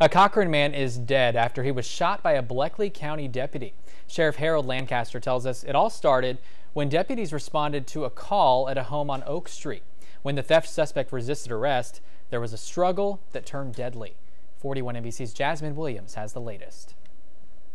A Cochran man is dead after he was shot by a Bleckley County deputy. Sheriff Harold Lancaster tells us it all started when deputies responded to a call at a home on Oak Street. When the theft suspect resisted arrest, there was a struggle that turned deadly. 41 NBC's Jasmine Williams has the latest.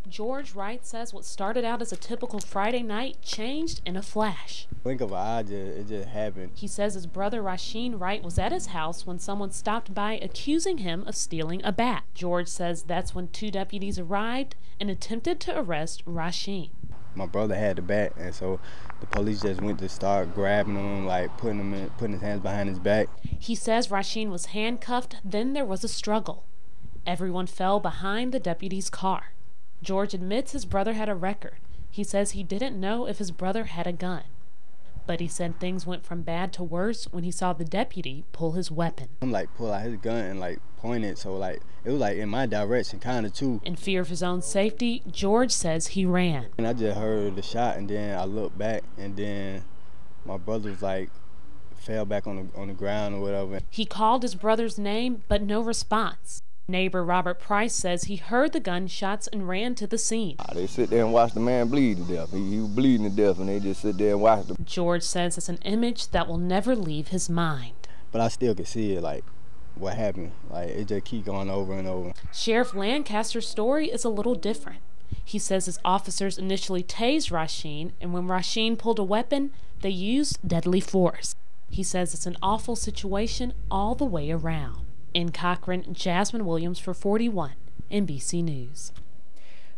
George Wright says what started out as a typical Friday night changed in a flash. Blink of an eye, just, it just happened. He says his brother Rasheen Wright was at his house when someone stopped by accusing him of stealing a bat. George says that's when two deputies arrived and attempted to arrest Rasheen. My brother had the bat, and so the police just went to start grabbing him, like putting him in, putting his hands behind his back. He says Rasheen was handcuffed. Then there was a struggle. Everyone fell behind the deputy's car. George admits his brother had a record. He says he didn't know if his brother had a gun. But he said things went from bad to worse when he saw the deputy pull his weapon. I'm like pull out his gun and like point it, so like it was like in my direction, kind of too. In fear of his own safety, George says he ran. And I just heard the shot, and then I looked back, and then my brother was like fell back on the on the ground or whatever. He called his brother's name, but no response. Neighbor Robert Price says he heard the gunshots and ran to the scene. They sit there and watch the man bleed to death. He, he was bleeding to death, and they just sit there and watch him. George says it's an image that will never leave his mind. But I still can see it, like what happened. Like it just keep going over and over. Sheriff Lancaster's story is a little different. He says his officers initially tased Rasheen, and when Rasheen pulled a weapon, they used deadly force. He says it's an awful situation all the way around. In Cochran, Jasmine Williams for 41 NBC News.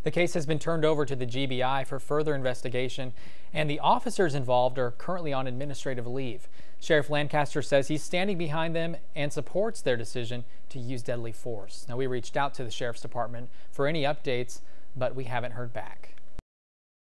The case has been turned over to the GBI for further investigation, and the officers involved are currently on administrative leave. Sheriff Lancaster says he's standing behind them and supports their decision to use deadly force. Now, we reached out to the Sheriff's Department for any updates, but we haven't heard back.